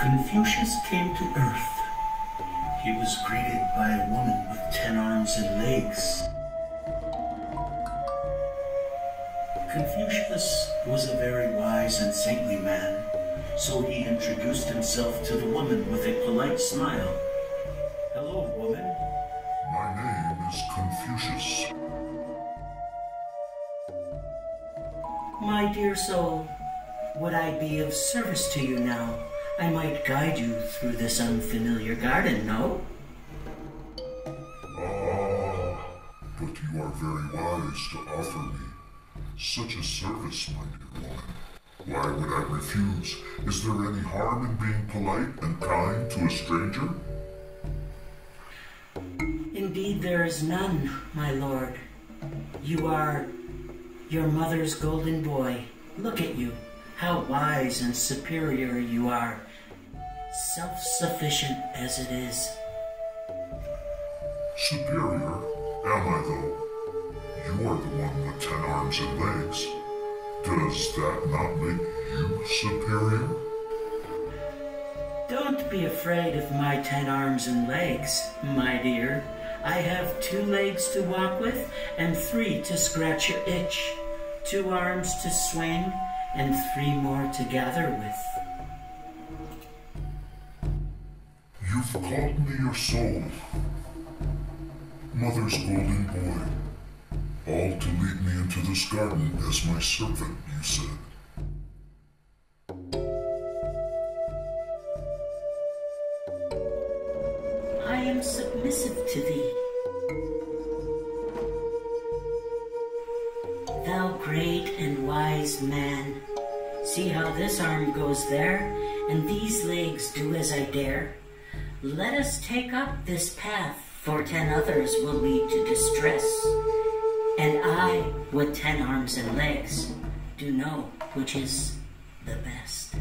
Confucius came to Earth. He was greeted by a woman with ten arms and legs. Confucius was a very wise and saintly man, so he introduced himself to the woman with a polite smile. Hello, woman. My name is Confucius. My dear soul, would I be of service to you now? I might guide you through this unfamiliar garden, no? Ah, but you are very wise to offer me such a service, my dear one. Why would I refuse? Is there any harm in being polite and kind to a stranger? Indeed, there is none, my lord. You are your mother's golden boy. Look at you. How wise and superior you are. Self sufficient as it is. Superior? Am I, though? You are the one with ten arms and legs. Does that not make you superior? Don't be afraid of my ten arms and legs, my dear. I have two legs to walk with and three to scratch your itch, two arms to swing, and three more to gather with. You've called me your soul. Mother's golden boy. All to lead me into this garden as my servant, you said. I am submissive to thee. and wise man. See how this arm goes there, and these legs do as I dare. Let us take up this path, for ten others will lead to distress. And I, with ten arms and legs, do know which is the best.